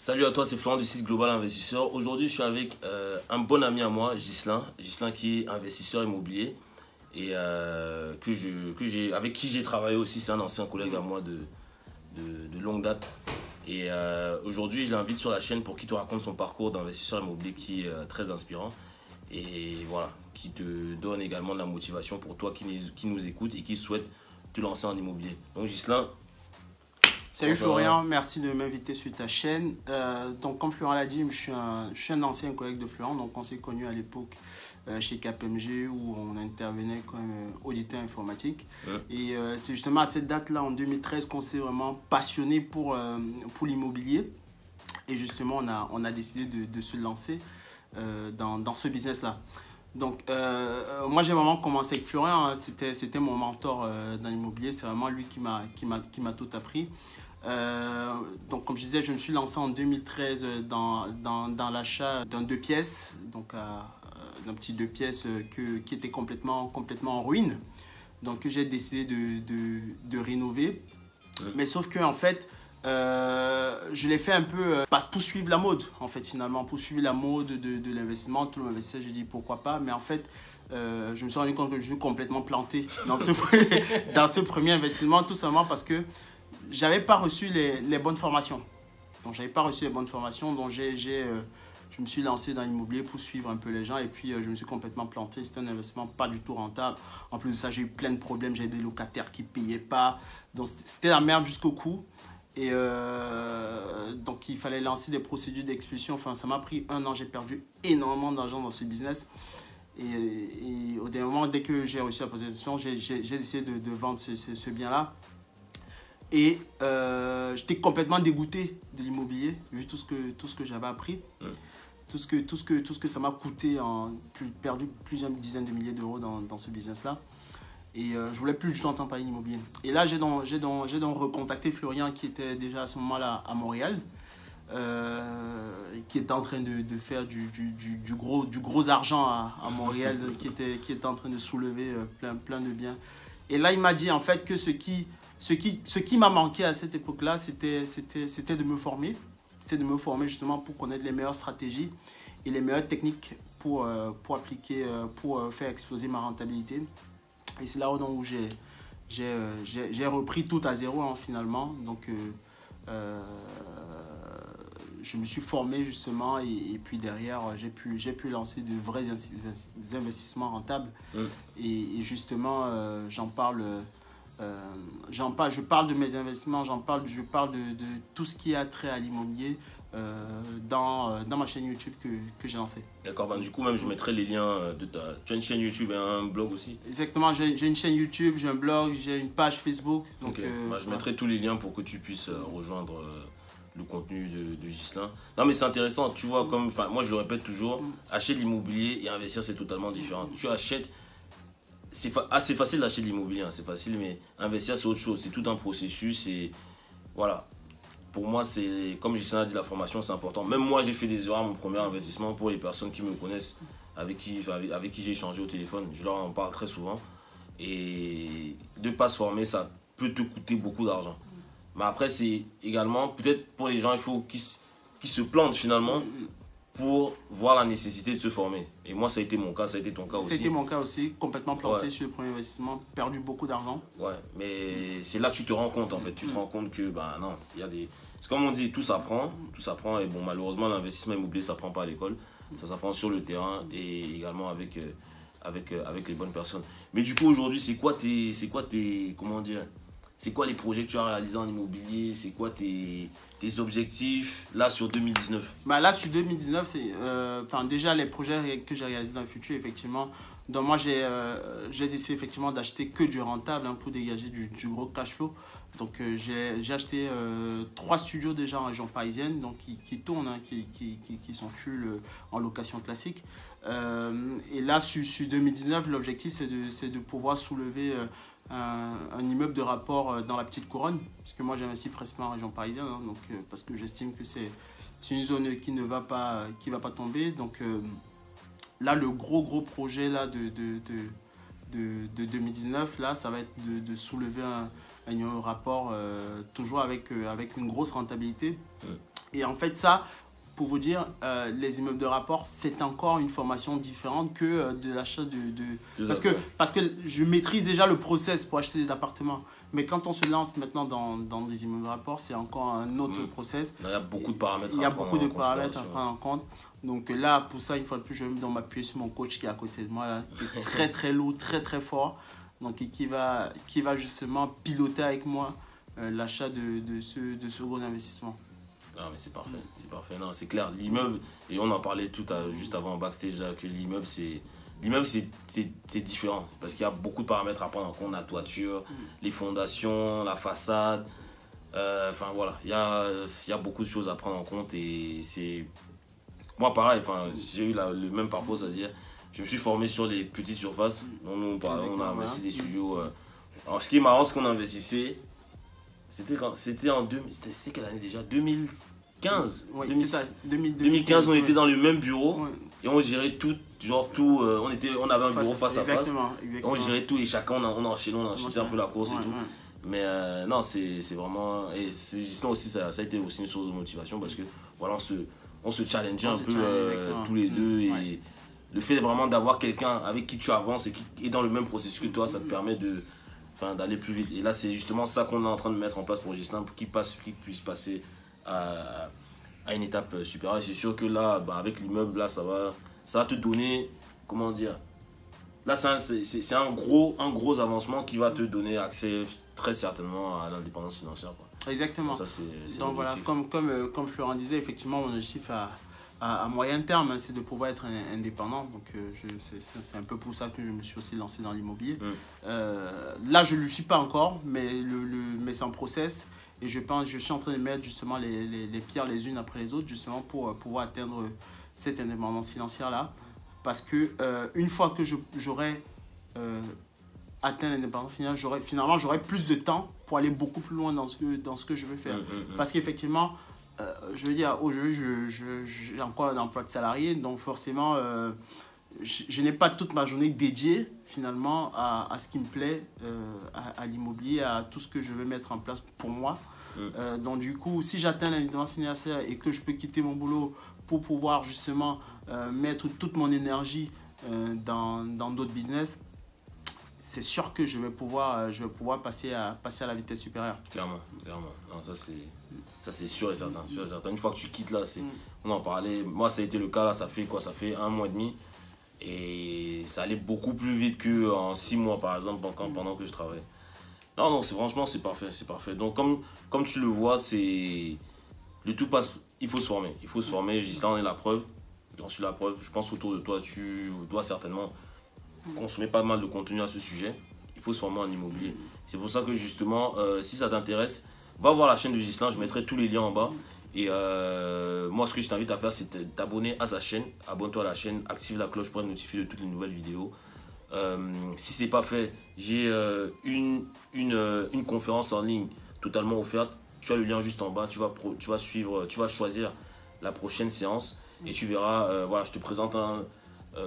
Salut à toi, c'est Florent du site Global Investisseur. Aujourd'hui, je suis avec euh, un bon ami à moi, Gislain. Gislain qui est investisseur immobilier et euh, que je, que avec qui j'ai travaillé aussi. C'est un ancien collègue à moi de, de, longue date. Et euh, aujourd'hui, je l'invite sur la chaîne pour qu'il te raconte son parcours d'investisseur immobilier qui est très inspirant. Et voilà, qui te donne également de la motivation pour toi qui, qui nous écoute et qui souhaite te lancer en immobilier. Donc Gislain, Salut Florian, merci de m'inviter sur ta chaîne. Euh, donc comme Florian l'a dit, je suis, un, je suis, un, ancien collègue de Florian, donc on s'est connu à l'époque euh, chez KPMG où on intervenait comme euh, auditeur informatique. Et c'est justement à cette date-là, en 2013, qu'on s'est vraiment passionné pour, pour l'immobilier. Et justement, on a, on a décidé de, de se lancer dans, dans, ce business-là. Donc, moi, j'ai vraiment commencé avec Florian. Hein. C'était mon mentor dans l'immobilier. C'est vraiment lui qui m'a tout appris. Euh, donc, comme je disais, je me suis lancé en 2013 dans, dans, dans l'achat d'un deux pièces, donc euh, d'un petit deux pièces que, qui était complètement, complètement en ruine. Donc, j'ai décidé de, de, de rénover. Mais sauf que, en fait, euh, je l'ai fait un peu pour suivre la mode, en fait, finalement, pour suivre la mode de, de l'investissement. Tout le j'ai dit pourquoi pas, mais en fait, je me suis rendu compte que je suis complètement planté dans ce, dans ce premier investissement, tout simplement parce que j'avais pas reçu les, bonnes formations. Donc, j'avais pas reçu les bonnes formations. Donc, j'ai, euh, je me suis lancé dans l'immobilier pour suivre un peu les gens. Et puis, euh, je me suis complètement planté. C'était un investissement pas du tout rentable. En plus de ça, j'ai eu plein de problèmes. J'avais des locataires qui payaient pas. Donc, c'était la merde jusqu'au cou. Et euh, donc, il fallait lancer des procédures d'expulsion. Enfin, ça m'a pris un an. J'ai perdu énormément d'argent dans ce business. Et, au dernier moment, dès que j'ai reçu la possession, j'ai décidé de, de vendre ce bien-là. Et euh, j'étais complètement dégoûté de l'immobilier, vu tout ce que, tout ce que j'avais appris, tout, ce que, tout, ce que, tout ce que ça m'a coûté, en perdu plusieurs dizaines de milliers d'euros dans, dans, ce business-là. Et euh, je voulais plus du tout entendre parler d'immobilier. Et là, j'ai donc, donc, donc recontacté Florian, qui était déjà à ce moment-là à Montréal, euh, qui était en train de, de faire du, du, du, gros, du gros argent à, à Montréal, qui, était, qui était en train de soulever plein, plein de biens. Et là, il m'a dit en fait que ce qui ce qui, ce qui m'a manqué à cette époque-là, c'était de me former. C'était de me former justement pour connaître les meilleures stratégies et les meilleures techniques pour, euh, pour appliquer, euh, pour euh, faire exploser ma rentabilité. Et c'est là où j'ai repris tout à zéro hein, finalement. Donc, je me suis formé justement et, puis derrière, j'ai pu, pu lancer de vrais investissements rentables. Et, et, justement, j'en parle euh, parle, je parle de mes investissements, j'en parle, je parle de, de, tout ce qui a trait à l'immobilier euh, dans, euh, dans, ma chaîne YouTube que, que j'ai lancée. D'accord, ben, du coup même je mettrai les liens de ta... Tu as une chaîne YouTube et un blog aussi? Exactement, j'ai une chaîne YouTube, j'ai un blog, j'ai une page Facebook. Donc, ben, je mettrai tous les liens pour que tu puisses rejoindre le contenu de, de Gislain. Non mais c'est intéressant, tu vois, comme moi je le répète toujours, mm. acheter l'immobilier et investir c'est totalement différent. Tu achètes c'est assez facile d'acheter de l'immobilier, hein, c'est facile, mais investir c'est autre chose, c'est tout un processus et voilà. Pour moi, c'est comme je a dit, la formation c'est important. Même moi, j'ai fait des erreurs mon premier investissement pour les personnes qui me connaissent, avec qui, avec, qui j'ai échangé au téléphone. Je leur en parle très souvent. Et de ne pas se former, ça peut te coûter beaucoup d'argent. Mais après, c'est également, peut-être pour les gens, il faut qu'ils se plantent finalement pour voir la nécessité de se former. Et moi, ça a été mon cas, ça a été ton cas aussi. C'était mon cas aussi, complètement planté sur le premier investissement, perdu beaucoup d'argent. Ouais, mais c'est là que tu te rends compte en fait. Tu te mm. rends compte que, bah non, il y a des. C'est comme on dit, tout s'apprend, tout s'apprend. Et bon, malheureusement, l'investissement immobilier, ça prend pas à l'école. Ça s'apprend sur le terrain et également avec, euh, avec, euh, avec les bonnes personnes. Mais du coup, aujourd'hui, c'est quoi tes. C'est quoi tes. Comment dire c'est quoi les projets que tu as réalisés en immobilier? C'est quoi tes, objectifs? Là sur 2019 bah Là sur 2019, c'est euh, déjà les projets que j'ai réalisés dans le futur, effectivement. Donc moi, j'ai euh, décidé effectivement d'acheter que du rentable hein, pour dégager du, gros cash flow. Donc euh, j'ai acheté euh, trois studios déjà en région parisienne donc qui, qui tournent, hein, qui, qui, qui, sont full en location classique. et là, sur, sur 2019, l'objectif c'est de, de pouvoir soulever un, immeuble de rapport euh, dans la petite couronne, parce que moi j'investis presque en région parisienne, hein, donc, euh, parce que j'estime que c'est une zone qui ne va pas, qui va pas tomber. Donc euh, là, le gros gros projet là, de, de, de, de 2019, là, ça va être de, soulever un, un rapport toujours avec, avec une grosse rentabilité. Et en fait, ça, pour vous dire, euh, les immeubles de rapport, c'est encore une formation différente que euh, de l'achat de... de... Parce, que, parce que je maîtrise déjà le process pour acheter des appartements. Mais quand on se lance maintenant dans, dans des immeubles de rapport, c'est encore un autre mm. process. Il y a beaucoup de paramètres Il y a beaucoup de paramètres à prendre en compte. Donc là, pour ça, une fois de plus, je vais m'appuyer sur mon coach qui est à côté de moi, là, qui est très très lourd, très très fort. Donc qui va, qui va justement piloter avec moi euh, l'achat de, de, ce, de ce gros investissement. Ah mais c'est parfait, c'est parfait. Non, c'est clair, l'immeuble, et on en parlait tout à, juste avant en backstage, là, que l'immeuble, c'est... L'immeuble, c'est différent parce qu'il y a beaucoup de paramètres à prendre en compte la toiture, mm. les fondations, la façade. Euh, enfin voilà, il y a, y a beaucoup de choses à prendre en compte et c'est. Moi, pareil, j'ai eu le même parcours, c'est-à-dire, je me suis formé sur les petites surfaces. On, on, on a investi des studios. Euh. Alors, ce qui est marrant, c'est qu'on investissait c'était quand C'était en C'était quelle année déjà? 2015 2015, on était dans le même bureau et on gérait tout. Genre tout. Euh, on, était, on avait un bureau face à face. On gérait tout et chacun on, on enchaînait, on enchaînait un peu la course et tout. Mais euh, non, c'est vraiment. Et ça aussi, ça, ça, a été aussi une source de motivation parce que voilà, on se, on se challengeait un peu euh, tous les deux. Et le fait vraiment d'avoir quelqu'un avec qui tu avances et qui est dans le même processus que toi, ça te mm. permet de enfin, d'aller plus vite. Et là, c'est justement ça qu'on est en train de mettre en place pour Gislain, pour qu'il puisse passer à, à, une étape supérieure. Et c'est sûr que là, bah, avec l'immeuble, là, ça va, ça va te donner, comment dire, là, c'est un, gros, un gros avancement qui va te donner accès très certainement à l'indépendance financière. Quoi. Exactement. Ça, Donc voilà, comme, comme, euh, comme Florent disait, effectivement, mon objectif a à, moyen terme, hein, c'est de pouvoir être indépendant. Donc, euh, c'est un peu pour ça que je me suis aussi lancé dans l'immobilier. Mm. Euh, là, je ne le suis pas encore, mais, le, le mais c'est en process. Et je pense, je suis en train de mettre justement les, les, les, pierres les unes après les autres, justement pour euh, pouvoir atteindre cette indépendance financière-là. Parce que une fois que j'aurai atteint l'indépendance financière, finalement, j'aurai plus de temps pour aller beaucoup plus loin dans ce que, dans ce que je veux faire. Mm, mm, Parce qu'effectivement, euh, je veux dire, aujourd'hui, j'ai encore un emploi de salarié, donc forcément, euh, je, n'ai pas toute ma journée dédiée finalement à, à ce qui me plaît, euh, à, l'immobilier, à tout ce que je veux mettre en place pour moi. Mm. donc du coup, si j'atteins l'indépendance financière et que je peux quitter mon boulot pour pouvoir justement mettre toute mon énergie dans d'autres business, c'est sûr que je vais pouvoir, je vais pouvoir passer, à, passer à la vitesse supérieure. Clairement, clairement. Non, ça c'est ça, c'est sûr et certain, Une fois que tu quittes là, c'est, mm. on en parlait. Moi, ça a été le cas là, ça fait quoi? Ça fait un mois et demi. Et ça allait beaucoup plus vite qu'en six mois, par exemple, mm. pendant, que je travaillais. Non, non, c'est, franchement, c'est parfait, c'est parfait. Donc, comme, comme tu le vois, c'est. Le tout passe. Il faut se former. Il faut se former. Gislain en est la preuve. J'en suis la preuve. Je pense qu'autour de toi, tu dois certainement consommer pas mal de contenu à ce sujet. Il faut se former en immobilier. C'est pour ça que justement, euh, si ça t'intéresse, Va voir la chaîne de Gislain, je mettrai tous les liens en bas. Et euh, moi, ce que je t'invite à faire, c'est t'abonner à sa chaîne. Abonne-toi à la chaîne, active la cloche pour être notifié de toutes les nouvelles vidéos. Euh, si c'est pas fait, j'ai euh, une, une, conférence en ligne totalement offerte. Tu as le lien juste en bas. Tu vas, tu vas suivre, tu vas choisir la prochaine séance et tu verras. voilà, je te présente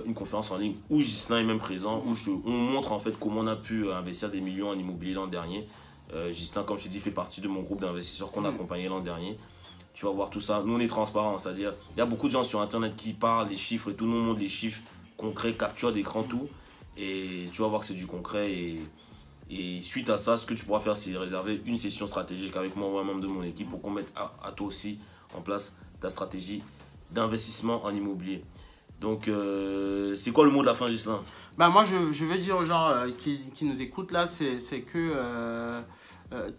une conférence en ligne où Gislain est même présent, où je on montre en fait comment on a pu investir des millions en immobilier l'an dernier. Euh, comme je t'ai dit, fait partie de mon groupe d'investisseurs qu'on a mm. accompagné l'an dernier. Tu vas voir tout ça. Nous, on est transparent, c'est-à-dire, il y a beaucoup de gens sur Internet qui parlent des chiffres et tout le monde montre les chiffres concrets, capture d'écran, tout. Et tu vas voir que c'est du concret. Et, et, suite à ça, ce que tu pourras faire, c'est réserver une session stratégique avec moi ou un membre de mon équipe pour qu'on mette à, toi aussi en place ta stratégie d'investissement en immobilier. Donc, euh, c'est quoi le mot de la fin, Gislain bah, Moi, je, je, veux dire aux gens euh, qui, qui, nous écoutent là, c'est que euh,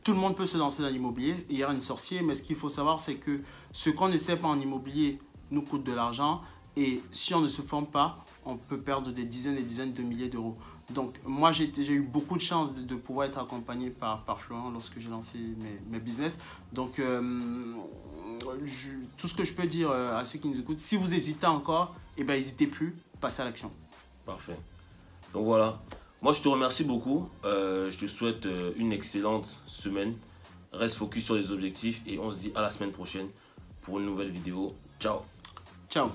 tout le monde peut se lancer dans l'immobilier. Il y a une sorcière, mais ce qu'il faut savoir, c'est que ce qu'on ne sait pas en immobilier nous coûte de l'argent. Et si on ne se forme pas, on peut perdre des dizaines et dizaines de milliers d'euros. Donc, moi, j'ai eu beaucoup de chance de, pouvoir être accompagné par, par Florent lorsque j'ai lancé mes, mes, business. Donc, tout ce que je peux dire à ceux qui nous écoutent, si vous hésitez encore, eh ben, n'hésitez plus, passez à l'action. Parfait. Donc voilà, moi, je te remercie beaucoup. Euh, je te souhaite euh, une excellente semaine. Reste focus sur les objectifs et on se dit à la semaine prochaine pour une nouvelle vidéo. Ciao. Ciao.